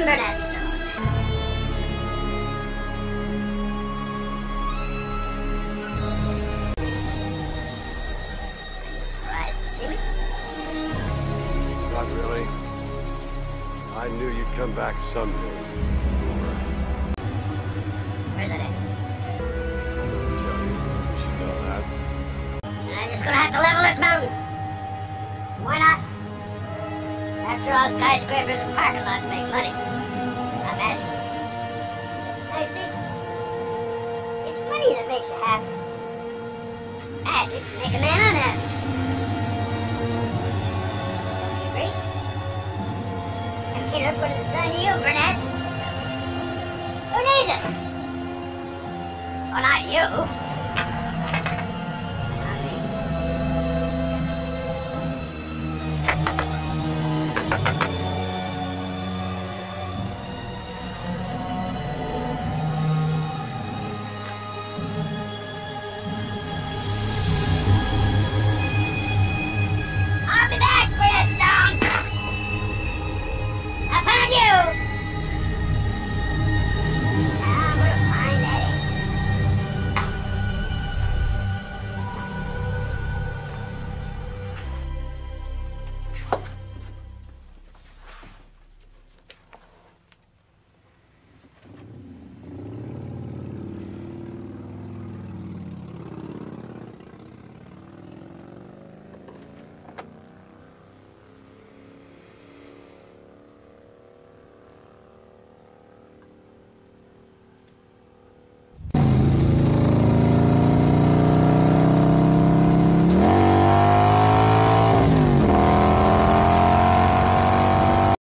remember that stuff. Are you surprised to see me? Not really. I knew you'd come back someday. Where's it at? I'll tell you. You should know that. I'm just gonna have to level this mountain. Why not? After all, skyscrapers and parking lots make money. Not magic. I see. It's money that makes you happy. Magic can make a man unhappy. You agree? Look what it's done to you, Burnett. Who needs it? Well, not you.